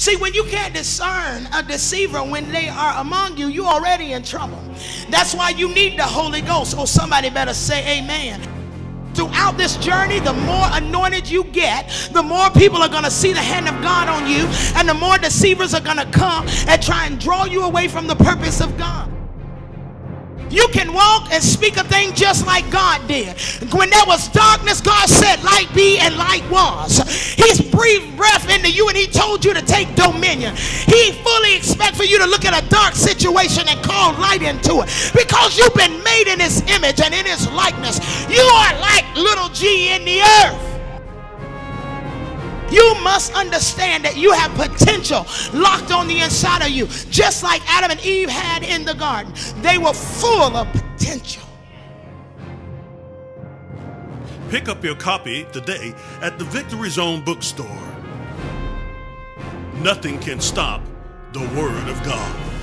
See, when you can't discern a deceiver when they are among you, you're already in trouble. That's why you need the Holy Ghost. Or somebody better say amen. Throughout this journey, the more anointed you get, the more people are going to see the hand of God on you, and the more deceivers are going to come and try and draw you away from the purpose of God. You can walk and speak a thing just like God did. When there was darkness, God said, Light be, and light was. He's breathed breath into you and He told you to take dominion. He fully expects for you to look at a dark situation and call light into it because you've been made in His image and in His likeness. You are like little g in the earth. You must understand that you have potential locked on the inside of you, just like Adam and Eve had in the garden. They were full of potential. Pick up your copy today at the Victory Zone bookstore. Nothing can stop the Word of God.